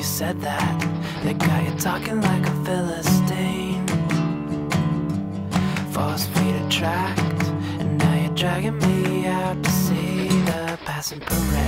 you said that. That got you talking like a Philistine. Force feet attract, and now you're dragging me out to see the passing parade.